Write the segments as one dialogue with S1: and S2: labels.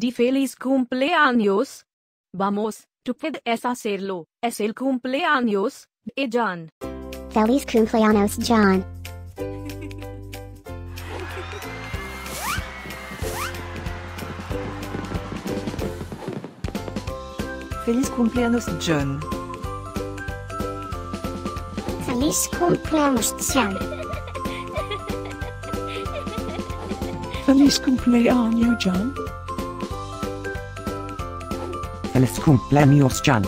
S1: Di feliz cumpleaños. Vamos, tú puedes hacerlo. Es el cumpleaños de Jon.
S2: Feliz cumpleaños, Jon.
S3: Feliz cumpleaños, Jon.
S2: Feliz cumpleaños, Jon.
S3: Feliz cumpleaños, Jon.
S4: Feliz cumpleaños, John.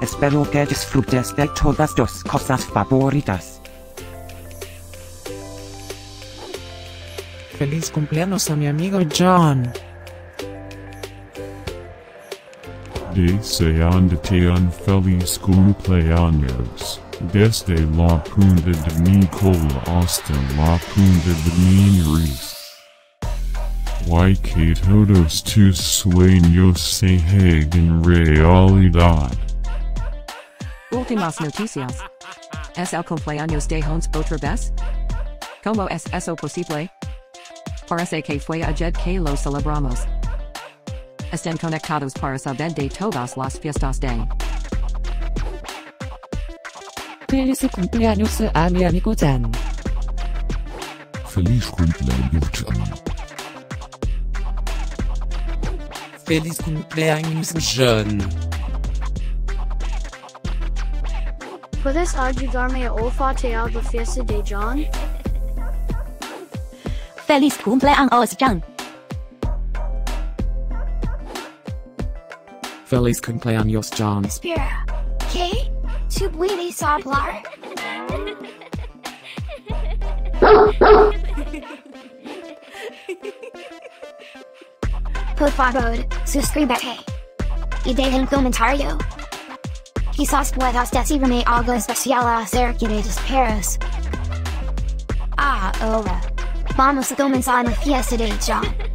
S4: Espero que disfrutes de todas tus cosas favoritas.
S5: Feliz cumpleaños a mi amigo John.
S6: Deseándote feliz cumpleaños. Desde la punta de mi cola hasta la punta de mi nariz. Y que todos tus sueños se hagan realidad.
S7: Últimas noticias. ¿Es el cumpleaños de Jones otra vez? ¿Cómo es eso posible? Parece que fue ayer que lo celebramos. Estén conectados para saber de todas las fiestas de.
S5: Feliz cumpleaños a mi amigo Dan.
S6: Feliz cumpleaños, Jon.
S5: Feliz cumpleaños, Jon.
S8: ¿Puedes ayudarme a olfatear la fiesta de Jon?
S1: Feliz cumpleaños, Jon.
S5: Feliz cumpleaños, Jon.
S2: Espera, ¿qué? ¿Tú puedes hablar? Por favor, suscríbete. Y deja un comentario. Quizás puedas decirme algo especial acerca de tus perros. Ah, ahora. Vamos a comenzar la fiesta de Jon.